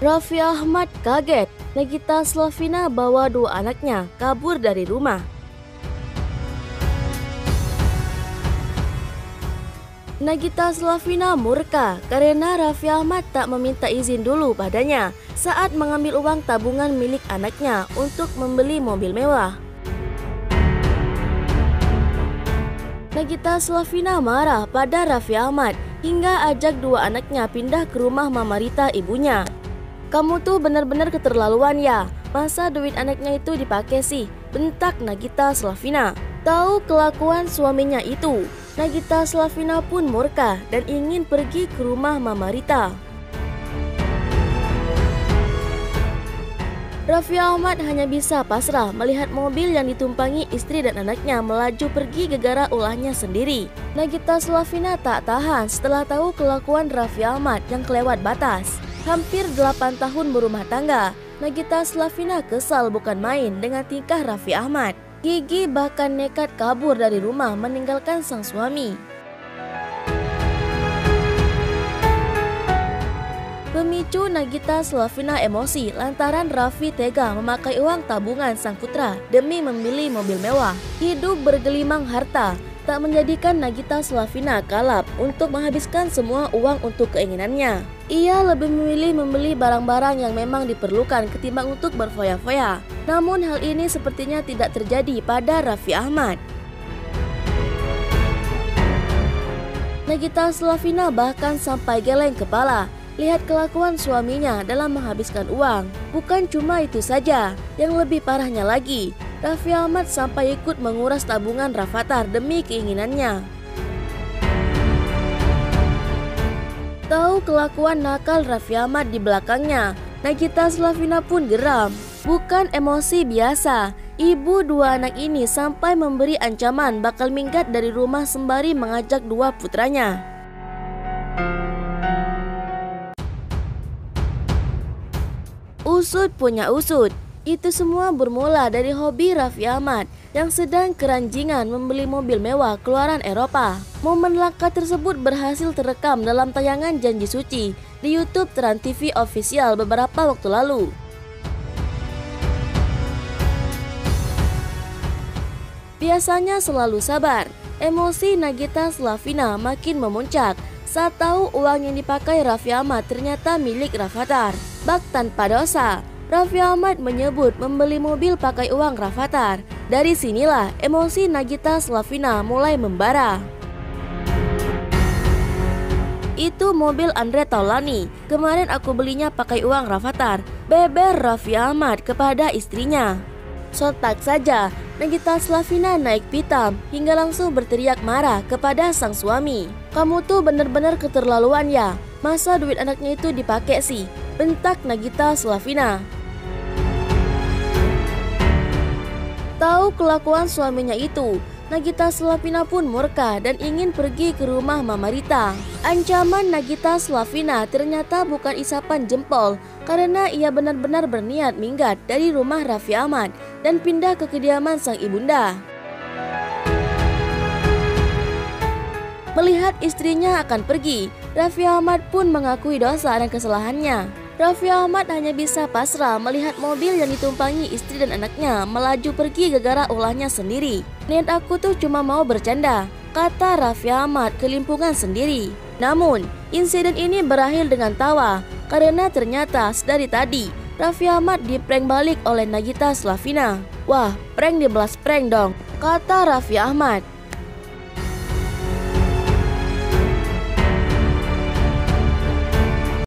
Raffi Ahmad kaget. Nagita Slavina bawa dua anaknya kabur dari rumah. Nagita Slavina murka karena Raffi Ahmad tak meminta izin dulu padanya saat mengambil uang tabungan milik anaknya untuk membeli mobil mewah. Nagita Slavina marah pada Raffi Ahmad hingga ajak dua anaknya pindah ke rumah Mama Rita ibunya. Kamu tuh benar-benar keterlaluan ya. Masa duit anaknya itu dipakai sih? Bentak Nagita Slavina. Tahu kelakuan suaminya itu. Nagita Slavina pun murka dan ingin pergi ke rumah Mama Rita. Raffi Ahmad hanya bisa pasrah melihat mobil yang ditumpangi istri dan anaknya melaju pergi gegara ulahnya sendiri. Nagita Slavina tak tahan setelah tahu kelakuan Raffi Ahmad yang kelewat batas. Hampir 8 tahun berumah tangga, Nagita Slavina kesal bukan main dengan tingkah Raffi Ahmad. Gigi bahkan nekat kabur dari rumah meninggalkan sang suami. Pemicu Nagita Slavina emosi lantaran Raffi tega memakai uang tabungan sang putra demi membeli mobil mewah. Hidup bergelimang harta tak menjadikan Nagita Slavina kalap untuk menghabiskan semua uang untuk keinginannya. Ia lebih memilih membeli barang-barang yang memang diperlukan ketimbang untuk berfoya-foya. Namun hal ini sepertinya tidak terjadi pada Raffi Ahmad. Nagita Slavina bahkan sampai geleng kepala lihat kelakuan suaminya dalam menghabiskan uang. Bukan cuma itu saja, yang lebih parahnya lagi, Raffi Ahmad sampai ikut menguras tabungan Rafathar demi keinginannya. Tahu kelakuan nakal Raffi Ahmad di belakangnya, Nagita Slavina pun geram. Bukan emosi biasa, ibu dua anak ini sampai memberi ancaman bakal minggat dari rumah sembari mengajak dua putranya. Usut punya usut, itu semua bermula dari hobi Raffi Ahmad yang sedang keranjingan membeli mobil mewah keluaran Eropa. Momen langka tersebut berhasil terekam dalam tayangan Janji Suci di YouTube Trans TV Official beberapa waktu lalu. Biasanya selalu sabar, emosi Nagita Slavina makin memuncak saat tahu uang yang dipakai Raffi Ahmad ternyata milik Rafathar. Bak tanpa dosa, Raffi Ahmad menyebut membeli mobil pakai uang Rafathar. Dari sinilah emosi Nagita Slavina mulai membara. Itu mobil Andre Taulani. Kemarin aku belinya pakai uang Rafathar. Beber Raffi Ahmad kepada istrinya. Sontak saja, Nagita Slavina naik pitam hingga langsung berteriak marah kepada sang suami. Kamu tuh bener-bener keterlaluan ya. Masa duit anaknya itu dipakai sih? Bentak Nagita Slavina. Tahu kelakuan suaminya itu, Nagita Slavina pun murka dan ingin pergi ke rumah Mama Rita. Ancaman Nagita Slavina ternyata bukan isapan jempol karena ia benar-benar berniat minggat dari rumah Raffi Ahmad dan pindah ke kediaman sang ibunda. Melihat istrinya akan pergi, Raffi Ahmad pun mengakui dosa dan kesalahannya. Raffi Ahmad hanya bisa pasrah melihat mobil yang ditumpangi istri dan anaknya melaju pergi gegara ulahnya sendiri. Niat aku tuh cuma mau bercanda, kata Raffi Ahmad kelimpungan sendiri. Namun, insiden ini berakhir dengan tawa karena ternyata sedari tadi Raffi Ahmad diprank balik oleh Nagita Slavina. Wah, prank di belas prank dong, kata Raffi Ahmad.